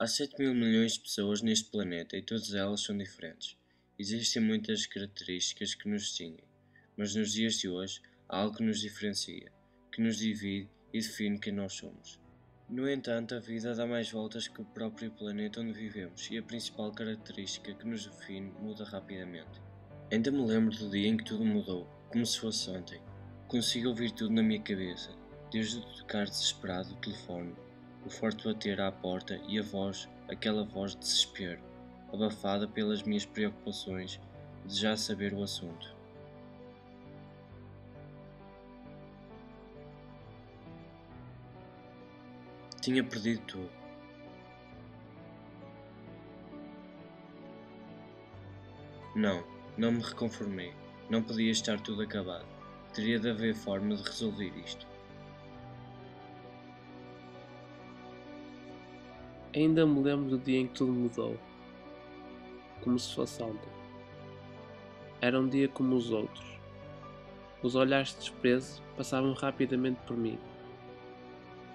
Há 7 mil milhões de pessoas neste planeta e todas elas são diferentes. Existem muitas características que nos distinguem, mas nos dias de hoje há algo que nos diferencia, que nos divide e define quem nós somos. No entanto, a vida dá mais voltas que o próprio planeta onde vivemos e a principal característica que nos define muda rapidamente. Ainda me lembro do dia em que tudo mudou, como se fosse ontem. Consigo ouvir tudo na minha cabeça, desde o tocar desesperado do telefone o forte bater à porta e a voz, aquela voz de desespero, abafada pelas minhas preocupações de já saber o assunto. Tinha perdido tudo. Não, não me reconformei. Não podia estar tudo acabado. Teria de haver forma de resolver isto. Ainda me lembro do dia em que tudo mudou, como se fosse ontem. Era um dia como os outros. Os olhares de desprezo passavam rapidamente por mim.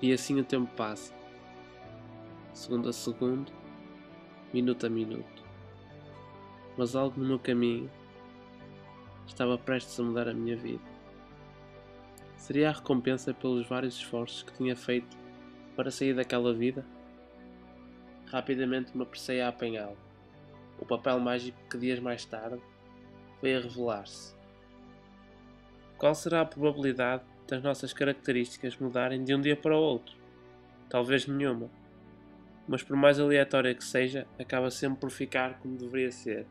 E assim o tempo passa, segundo a segundo, minuto a minuto. Mas algo no meu caminho estava prestes a mudar a minha vida. Seria a recompensa pelos vários esforços que tinha feito para sair daquela vida? Rapidamente me apressei a apanhá-lo. O papel mágico que dias mais tarde veio a revelar-se. Qual será a probabilidade das nossas características mudarem de um dia para o outro? Talvez nenhuma. Mas por mais aleatória que seja, acaba sempre por ficar como deveria ser.